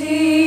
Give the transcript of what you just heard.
see.